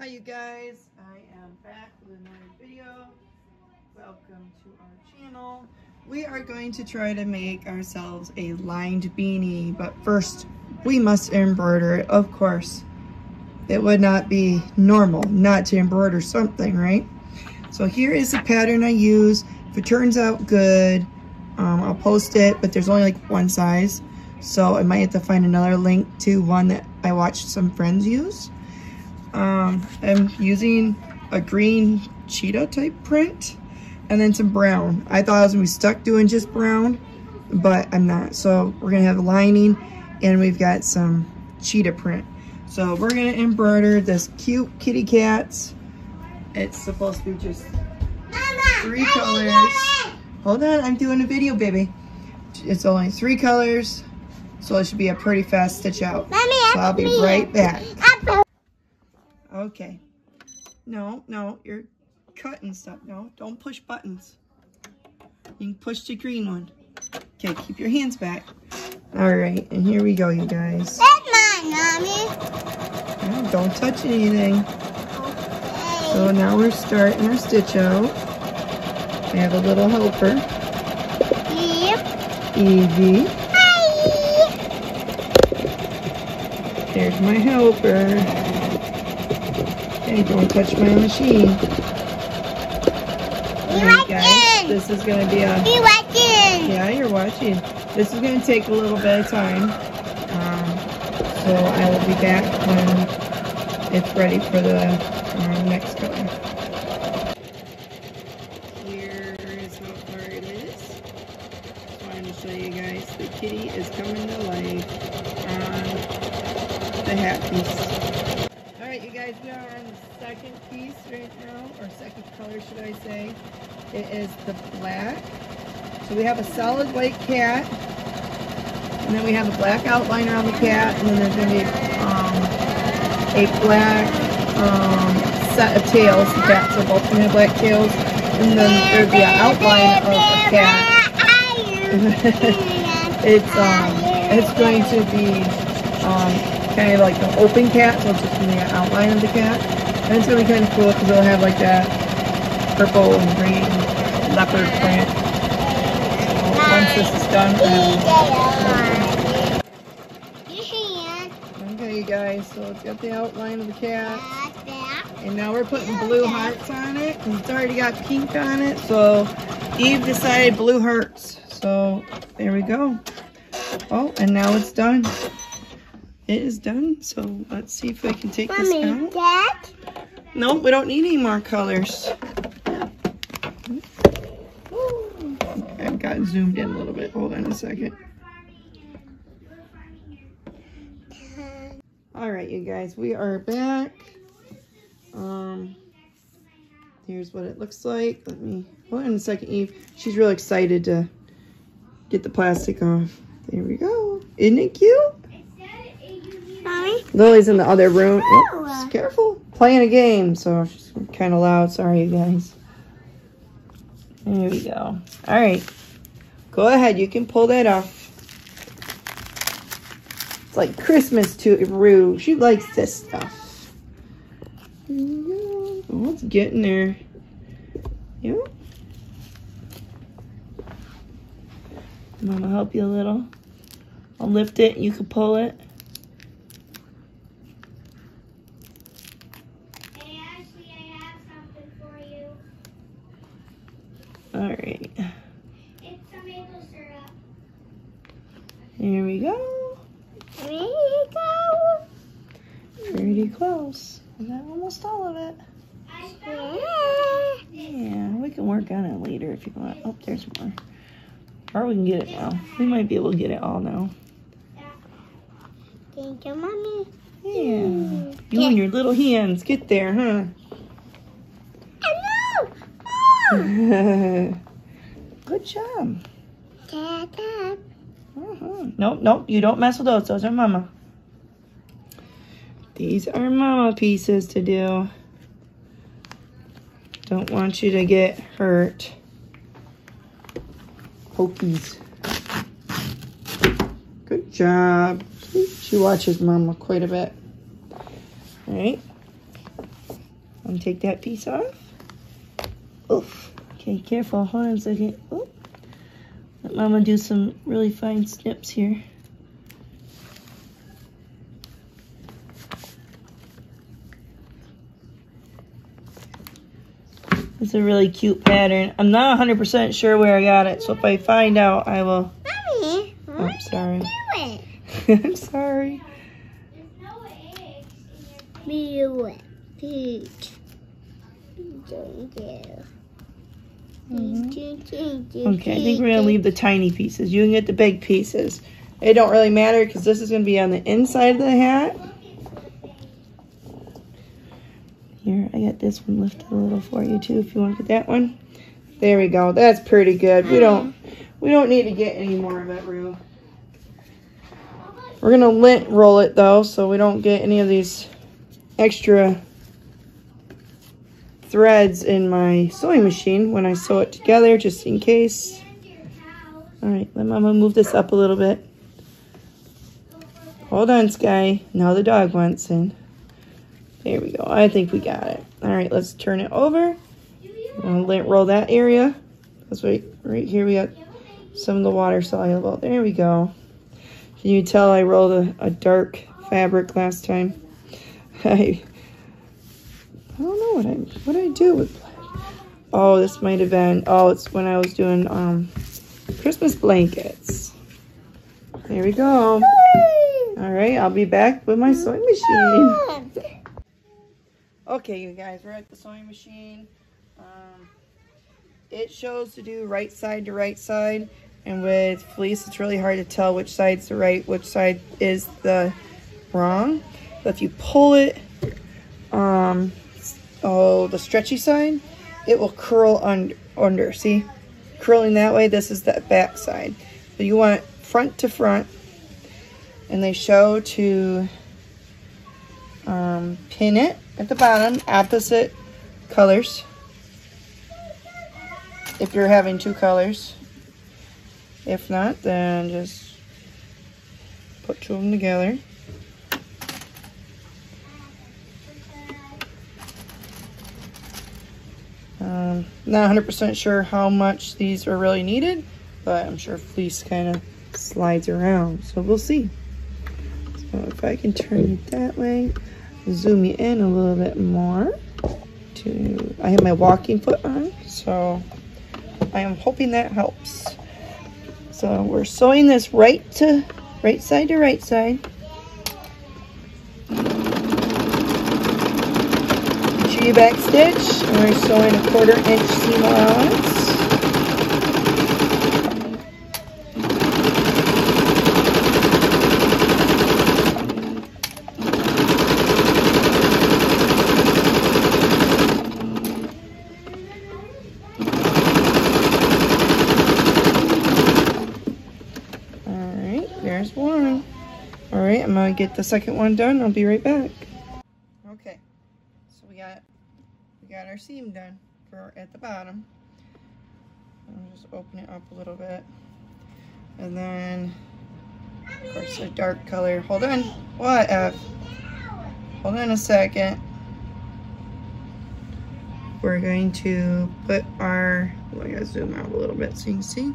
Hi you guys, I am back with another video. Welcome to our channel. We are going to try to make ourselves a lined beanie, but first we must embroider it, of course. It would not be normal not to embroider something, right? So here is the pattern I use. If it turns out good, um, I'll post it, but there's only like one size. So I might have to find another link to one that I watched some friends use. Um, I'm using a green cheetah type print and then some brown. I thought I was gonna be stuck doing just brown, but I'm not. So we're gonna have a lining and we've got some cheetah print. So we're gonna embroider this cute kitty cats. It's supposed to be just three colors. Hold on, I'm doing a video, baby. It's only three colors, so it should be a pretty fast stitch out. So I'll be right back. Okay. No, no, you're cutting stuff. No, don't push buttons. You can push the green one. Okay, keep your hands back. All right, and here we go, you guys. That's mine, Mommy. No, don't touch anything. So now we're starting our stitch out. I have a little helper, Yep. Evie. Hi. There's my helper. Okay, don't touch my machine. All You right, guys, watching? this is gonna be a You watching? Yeah, you're watching. This is going to take a little bit of time. Um, so I will be back when it's ready for the um, next color. Here is how far it is. Just wanted to show you guys the kitty is coming to life on the hat piece. Alright, you guys, we are on the second piece right now, or second color, should I say. It is the black. So we have a solid white cat, and then we have a black outline around the cat, and then there's going to be um, a black um, set of tails. The cats are both going to have black tails, and then there'd be an outline of a cat. it's um, it's going to be um, kind of like an open cat, so it's just going to be an outline of the cat, and it's be kind of cool because it'll have like that purple and green leopard print. Once this is done, hand. okay, you guys. So it's got the outline of the cat, and now we're putting blue hearts on it. And it's already got pink on it, so Eve decided blue hearts. So there we go. Oh, and now it's done. It is done. So let's see if I can take this Mommy, out. that. No, we don't need any more colors. I've got zoomed in a little bit. Hold on a second. All right, you guys, we are back. Um, here's what it looks like. Let me hold on a second, Eve. She's real excited to get the plastic off. There we go. Isn't it cute? Mommy. Lily's in the other room. Oh, Oh. careful. Playing a game, so she's kind of loud. Sorry, you guys. There we go. All right. Go ahead. You can pull that off. It's like Christmas to Rue. She likes this stuff. There go. Oh, it's getting there. Yeah. Mama help you a little. I'll lift it. You can pull it. Hey, Ashley, I have something for you. All right. It's some maple syrup. There we go. There you go. Pretty close. Is that almost all of it? I found it. Yeah, we can work on it later if you want. Oh, there's more. Or we can get it now. We might be able to get it all now. Thank you, Mommy. Yeah. You and your little hands. Get there, huh? Hello. Good job. Tap, tap. Uh-huh. Nope, nope. You don't mess with those. Those are mama. These are mama pieces to do. Don't want you to get hurt. Pokies. Good job. She watches mama quite a bit. All right. I'm gonna take that piece off. Oof. Okay, careful. Hold on a second. Let Mama do some really fine snips here. It's a really cute pattern. I'm not 100% sure where I got it, so if I find out, I will. Mommy, Oh, what sorry. you doing? I'm sorry. Do it. Peach. Do. Okay, I think we're gonna leave the tiny pieces. You can get the big pieces. It don't really matter because this is gonna be on the inside of the hat. Here, I got this one lifted a little for you too, if you want to get that one. There we go. That's pretty good. We don't, we don't need to get any more of it, Rue. We're gonna lint roll it though, so we don't get any of these extra threads in my sewing machine when I sew it together, just in case. All right, let Mama move this up a little bit. Hold on, Sky. Now the dog wants in. There we go. I think we got it. All right, let's turn it over. I'll roll that area. That's right, right here we got some of the water soluble. There we go. Can you tell I rolled a, a dark fabric last time? I I don't know what I what I do with. Oh, this might have been oh, it's when I was doing um Christmas blankets. There we go. All right, I'll be back with my sewing machine. Okay, you guys, we're at the sewing machine. Um, it shows to do right side to right side, and with fleece, it's really hard to tell which side's the right, which side is the wrong. But if you pull it, um, oh, the stretchy side, it will curl under, under. See, curling that way. This is the back side. So you want front to front, and they show to um, pin it at the bottom, opposite colors. If you're having two colors. If not, then just put two of them together. Um, not 100% sure how much these are really needed, but I'm sure fleece kind of slides around, so we'll see. So if I can turn it that way, zoom you in a little bit more. To I have my walking foot on, so I am hoping that helps. So we're sewing this right to right side to right side. You back stitch. And we're sewing a quarter inch seam allowance. Alright, there's one. Alright, I'm gonna get the second one done. I'll be right back. Okay, so we got we got our seam done for at the bottom. I'll just open it up a little bit. And then of course a dark color. Hold on. What F? Hold on a second. We're going to put our oh, I gotta zoom out a little bit so you can see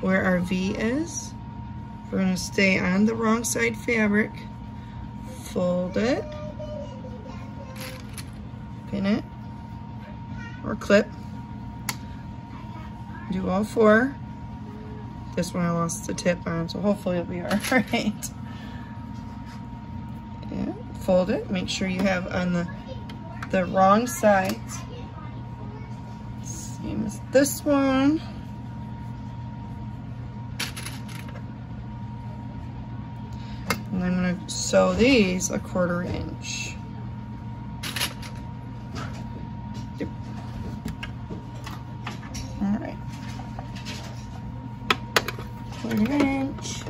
where our V is. We're gonna stay on the wrong side fabric, fold it, pin it, or clip. Do all four. This one I lost the tip on, so hopefully it'll be all right. Yeah, fold it, make sure you have on the, the wrong sides. Same as this one. And I'm going to sew these a quarter inch. All right. Quarter inch.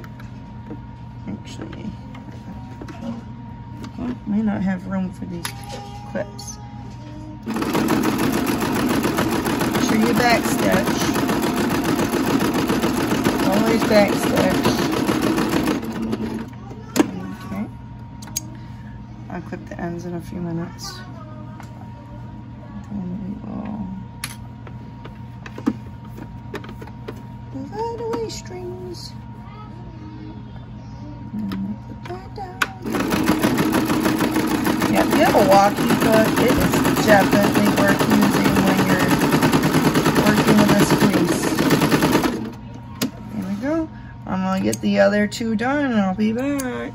Actually, may not have room for these clips. Make sure you back stitch. Always back stitch. Okay. I'll clip that it ends in a few minutes. We pull away strings. Yeah, you have a walking foot, it is definitely worth using when you're working with this fleece. There we go. I'm gonna get the other two done and I'll be back.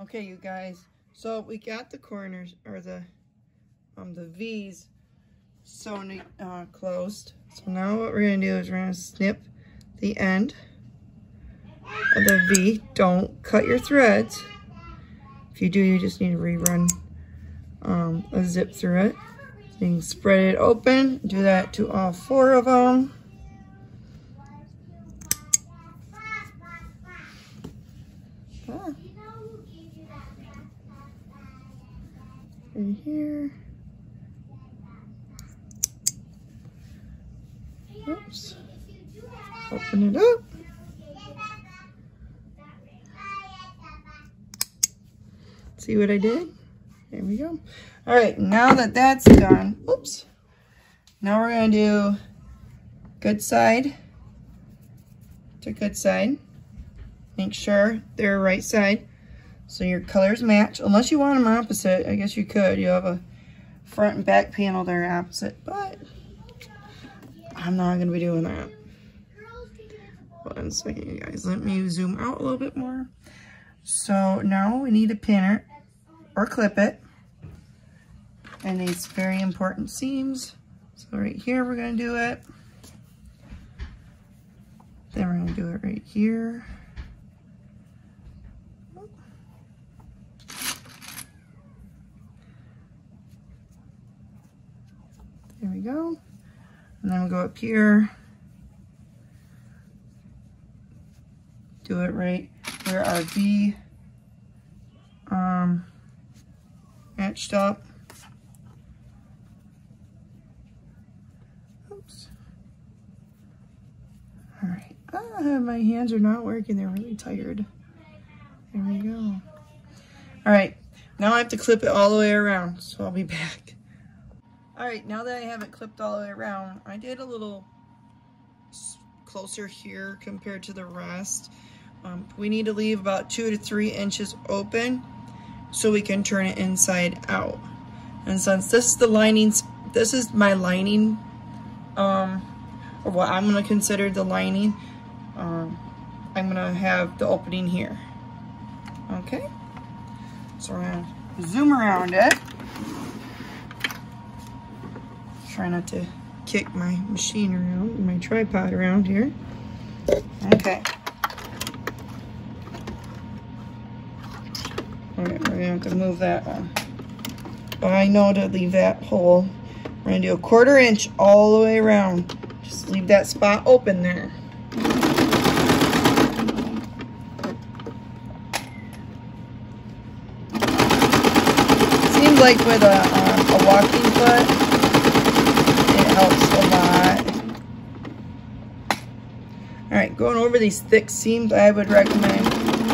Okay, you guys. So we got the corners or the um the V's sewn uh, closed. So now what we're gonna do is we're gonna snip the end of the V. Don't cut your threads. If you do, you just need to rerun um, a zip through it. So you can spread it open. Do that to all four of them. Ah. Here. Oops. Open it up. See what I did? There we go. All right, now that that's done, oops. Now we're gonna do good side to good side. Make sure they're right side so your colors match. Unless you want them opposite, I guess you could. You have a front and back panel that are opposite, but I'm not gonna be doing that. One second, you guys. Let me zoom out a little bit more. So now we need to pin it or clip it. And these very important seams. So right here, we're gonna do it. Then we're gonna do it right here. There we go. And then we go up here. Do it right where our V um, matched up. Oops. All right. Ah, my hands are not working. They're really tired. There we go. All right. Now I have to clip it all the way around, so I'll be back. All right, now that I have it clipped all the way around, I did a little closer here compared to the rest. Um, we need to leave about two to three inches open so we can turn it inside out. And since this is the lining, this is my lining, um, or what I'm gonna consider the lining, um, I'm gonna have the opening here. Okay, so we're gonna zoom around it. Try not to kick my machine around, my tripod around here. Okay. Alright, we're gonna have to move that one. But I know to leave that hole. We're gonna do a quarter inch all the way around. Just leave that spot open there. Seems like with a, uh, a walking foot, helps a lot. Alright, going over these thick seams, I would recommend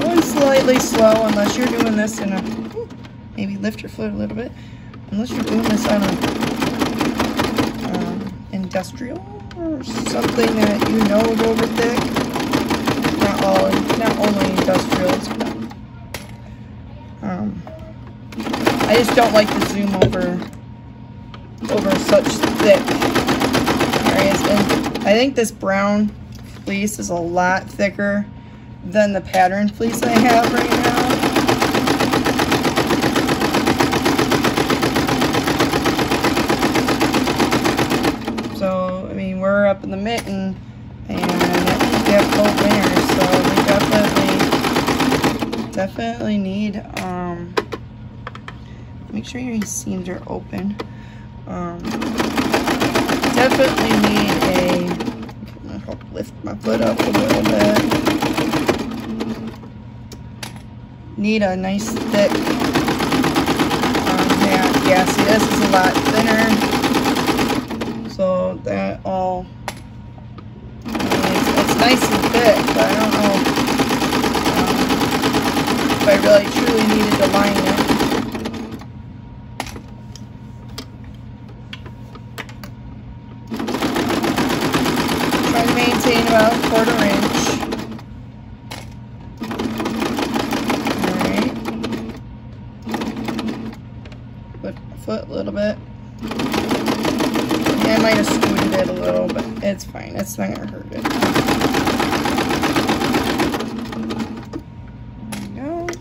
going slightly slow unless you're doing this in a, maybe lift your foot a little bit, unless you're doing this on a um, industrial or something that you know go over thick. Not all, not only industrials, but um, I just don't like to zoom over over such thick I think this brown fleece is a lot thicker than the pattern fleece I have right now. So, I mean, we're up in the mitten and we have cold winters, so we definitely, definitely need, um, make sure your seams are open. Um, definitely need a, lift my foot up a little bit need a nice thick um, mat. Yeah, see this is a lot thinner. So that all, it's, it's, nice and thick, but I don't know um, if I really truly needed to line it. Try to maintain about a quarter inch. Alright. Put a foot a little bit. Yeah, I might have scooted it a little, but it's fine. It's not gonna hurt it. There we go.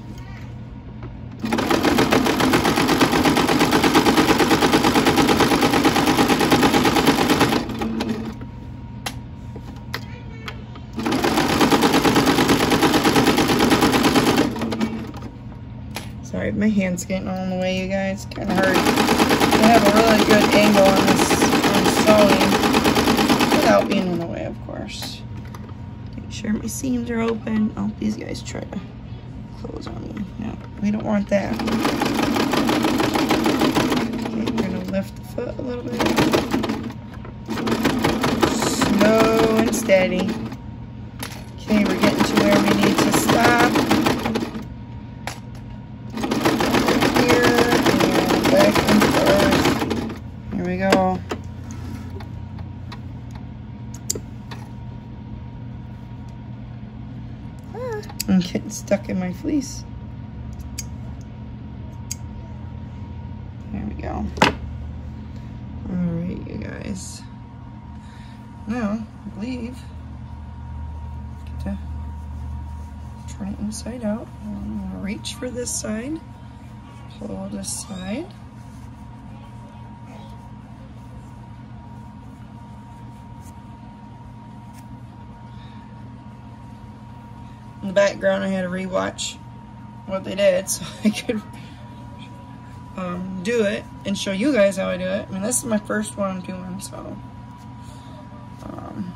My hand's getting all in the way, you guys. Kind of hard I have a really good angle on this on sewing without being in the way, of course. Make sure my seams are open. Oh, these guys try to close on me. No, we don't want that. Okay, we're gonna lift the foot a little bit. Slow and steady. Okay, we're getting to where we need to stop. Here and back and forth. Here we go. Ah, I'm getting stuck in my fleece. There we go. Alright, you guys. Now, believe, get to turn it inside out. I'm gonna reach for this side, pull this side. Background, I had to rewatch what they did so I could um, do it and show you guys how I do it. I mean, this is my first one I'm doing, so. Um,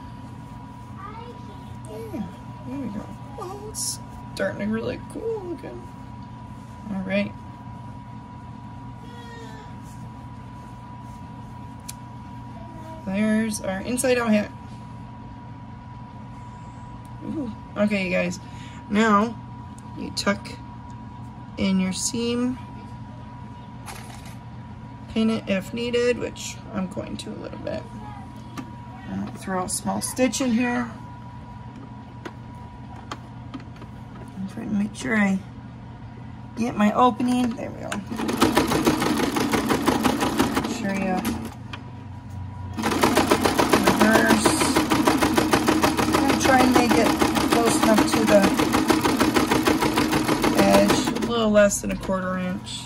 yeah, there we go. Oh, it's starting to really cool looking. All right. There's our inside out hat. Ooh. Okay, you guys. Now, you tuck in your seam, pin it if needed, which I'm going to a little bit. I'm throw a small stitch in here. I'm trying to make sure I get my opening. There we go. Make sure you reverse. I'm gonna try and make it close enough to the edge, a little less than a quarter inch.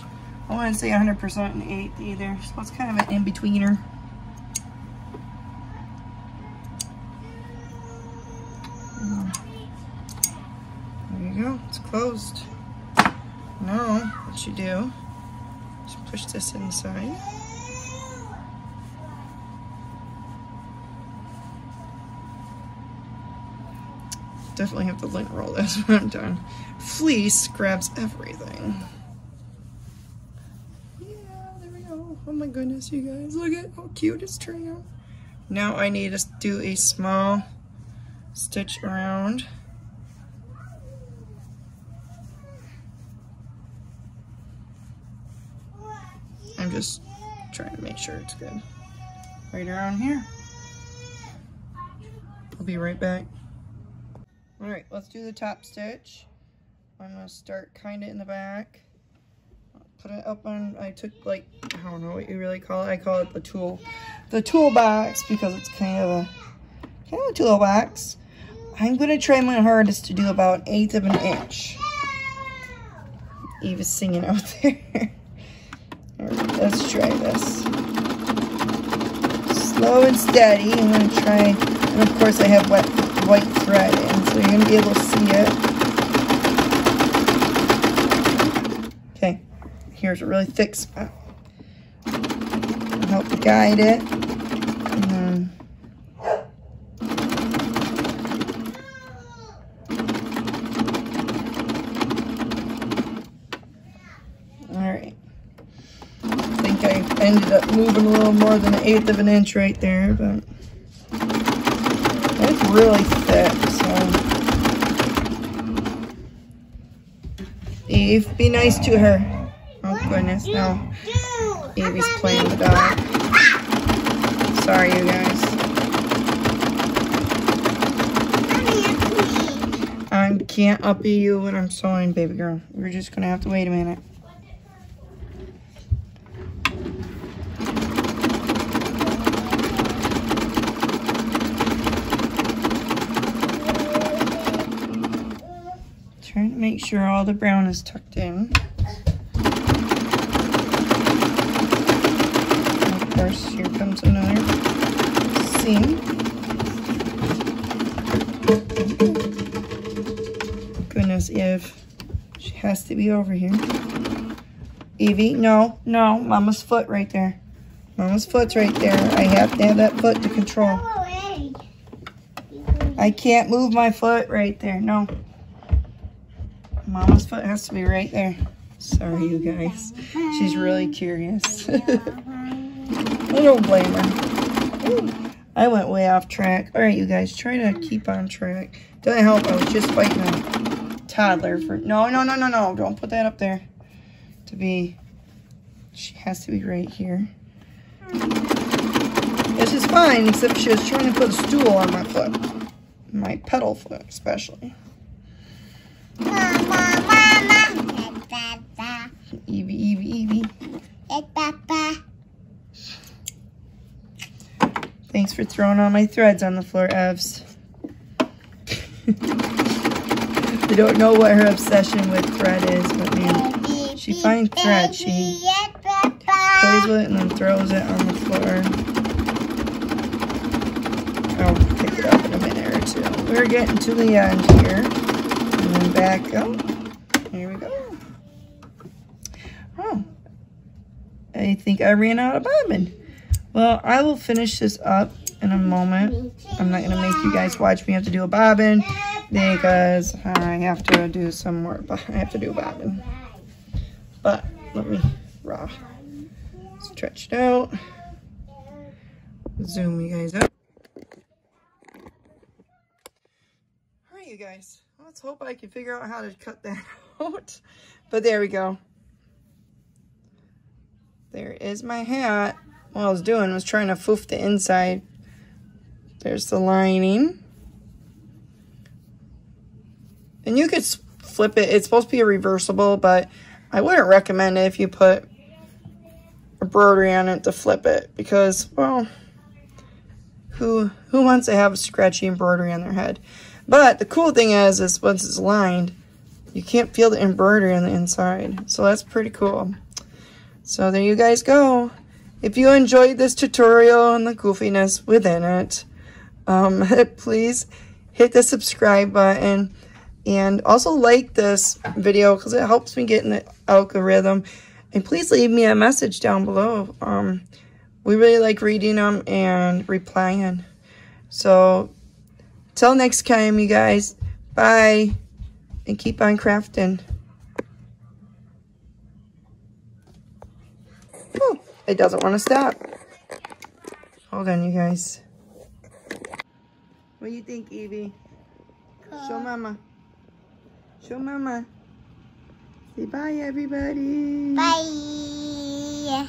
I wouldn't say 100% an eighth either, so it's kind of an in-betweener. Mm. There you go, it's closed. Now, what you do is push this inside. Definitely have to lint roll this when I'm done. Fleece grabs everything. Yeah, there we go. Oh my goodness, you guys. Look at how cute it's turning out. Now I need to do a small stitch around. I'm just trying to make sure it's good. Right around here. I'll be right back. All right, let's do the top stitch. I'm gonna start kind of in the back. Put it up on, I took like, I don't know what you really call it. I call it the tool, the toolbox because it's kind of a, kind of a toolbox. I'm gonna try my hardest to do about an eighth of an inch. Eve is singing out there. Let's try this. Slow and steady. I'm gonna try, and of course I have wet white thread in, so you're gonna be able to see it. Okay, here's a really thick spot. Help guide it. Um, and All right. I think I ended up moving a little more than an eighth of an inch right there, but it's really Eve, be nice to her. Oh goodness, no. Evie's playing the dog. Sorry, you guys. I can't uppy you when I'm sewing, baby girl. We're just gonna have to wait a minute. Trying to make sure all the brown is tucked in. And Of course, here comes another seam. Goodness, Eve. She has to be over here. Evie, no, no, Mama's foot right there. Mama's foot's right there. I have to have that foot to control. I can't move my foot right there. No. Mama's foot has to be right there. Sorry, you guys. She's really curious. I don't blame her. I went way off track. All right, you guys, try to keep on track. Doesn't help. I was just fighting a toddler for... No, no, no, no, no. Don't put that up there. To be... She has to be right here. This is fine, except she was trying to put a stool on my foot. My pedal foot, especially. Evie, Evie, Evie. Thanks for throwing all my threads on the floor, Evs. I don't know what her obsession with thread is, but man, she finds thread. She plays with it and then throws it on the floor. I'll pick it up in a minute or two. We're getting to the end here. Back up. Here we go. Oh, I think I ran out of bobbin. Well, I will finish this up in a moment. I'm not going to make you guys watch me have to do a bobbin because I have to do some more. I have to do a bobbin. But let me raw stretch it out. Zoom you guys up. Right, you guys. Let's hope I can figure out how to cut that out. But there we go. There is my hat. What I was doing was trying to foof the inside. There's the lining. And you could flip it. It's supposed to be a reversible, but I wouldn't recommend it if you put embroidery on it to flip it because, well, who who wants to have a scratchy embroidery on their head? But the cool thing is, is once it's lined, you can't feel the embroidery on the inside. So that's pretty cool. So there you guys go. If you enjoyed this tutorial and the goofiness within it, um, please hit the subscribe button and also like this video because it helps me get in the algorithm. And please leave me a message down below. Um, we really like reading them and replying. So, till next time, you guys. Bye. And keep on crafting. Oh, it doesn't want to stop. Hold on, you guys. What do you think, Evie? Show mama. Show mama. Say bye, everybody. Bye.